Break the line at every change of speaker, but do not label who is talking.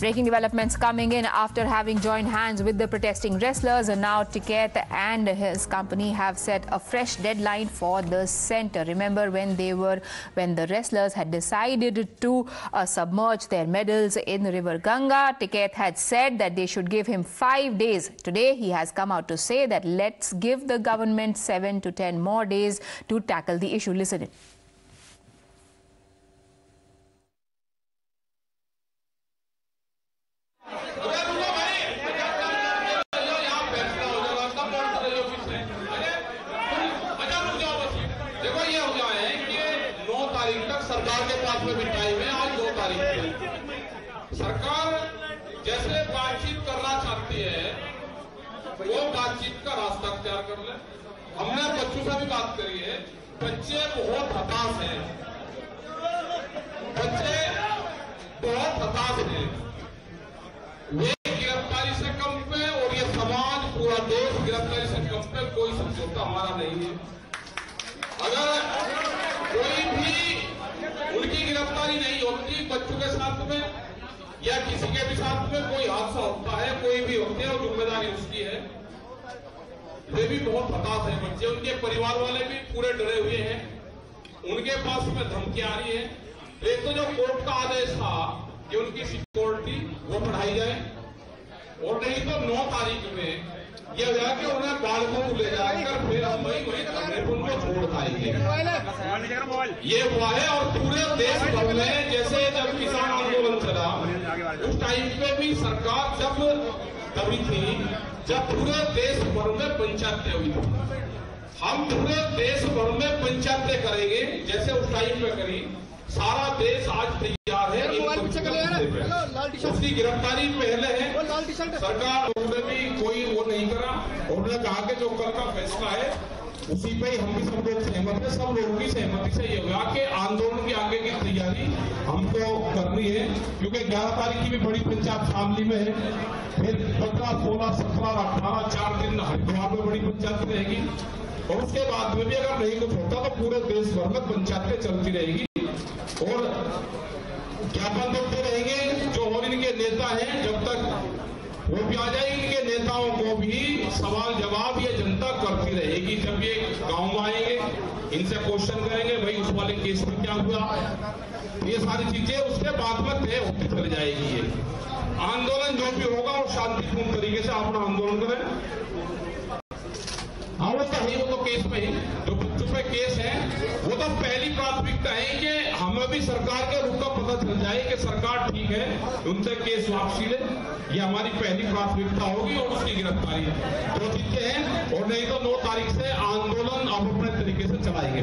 Breaking developments coming in after having joined hands with the protesting wrestlers. And now Tiket and his company have set a fresh deadline for the center. Remember when they were, when the wrestlers had decided to uh, submerge their medals in the river Ganga, Tiket had said that they should give him five days. Today he has come out to say that let's give the government seven to ten more days to tackle the issue. Listen in.
सरकार के पास में भी time है, आज दो तारीख है सरकार जैसे बातचीत करना चाहती है, वो बातचीत का रास्ता अख्तियार कर ले। हमने बच्चों से भी बात करी है, बच्चे बहुत हताश हैं। बच्चे बहुत हताश हैं। वे गिरफ्तारी से कम पे और ये समाज, पूरा देश गिरफ्तारी से कम पे कोई समझौता हमारा नहीं है। अगर कोई भी उनकी गिरफ्तारी नहीं होती बच्चों के साथ में या किसी के भी साथ में कोई हादसा होता है कोई भी होते हैं और ज़िम्मेदारी उसकी है। वे भी बहुत हताश है बच्चे। उनके परिवार वाले भी पूरे डरे हुए हैं। उनके पास में धमकी आ रही है। एक तो जो कोर्ट का आदेश था कि उनकी सिक्योरिटी वो बढ़ाई जाए और नहीं तो नौ तारीख में ये हो कि उन्हें बालकों को ले जाकर फिर हम वही वही उनको छोड़ पाएँगे। ये हुआ है और पूरे देश भर में जैसे जब किसान उस टाइम पे भी सरकार जब दबी थी जब पूरे देश भर में पंचायतें हुई थी। हम पूरे देश भर में पंचायतें करेंगे जैसे उस टाइम पे करी। सारा देश आज तैयार है। पे। उसकी गिरफ्तारी पहले है। सरकार उन्होंने भी कोई वो नहीं करा। उन्होंने कहा कि जो कल का फैसला है उसी पे हम भी सब लोग सहमत है, सब लोगों की सहमति से ये हुआ कि आंदोलन की आगे की तैयारी हमको करनी है, क्योंकि ग्यारह तारीख की भी बड़ी पंचायत शामली में है। फिर पंद्रह, सोलह, सत्रह, अठारह, चार दिन हरिद्वार में बड़ी पंचायत रहेगी। और उसके बाद में भी अगर नहीं कुछ होता तो पूरे देश भर में पंचायतें चलती रहेगी। और ज्ञापन देते रहेंगे जो और इनके नेता हैं, जब तक वो भी आ जाएँगे, इनके नेताओं को भी सवाल जवाब ये रहेगी जब ये गाँव में आएँगे, इनसे क्वेश्चन करेंगे, भाई उस वाले केस में क्या हुआ? ये सारी चीज़ें उसके बाद में तय होती चली जाएगी ये। आंदोलन जो भी होगा, वो शांतिपूर्ण तरीके से अपना आंदोलन करें। हाँ वो तो वो तो केस में ही। जो बच्चों पे केस है, वो तो पहली प्राथमिकता है कि हमें भी सरकार के रूप का पता चल जाए कि सरकार ठीक है, उनसे केस वापसी ले। ये हमारी पहली प्राथमिकता होगी और उसकी गिरफ्तारी दो चीज़ें हैं, और नहीं तो नौ तारीख से आंदोलन आप अपने तरीके से चलाएँगे।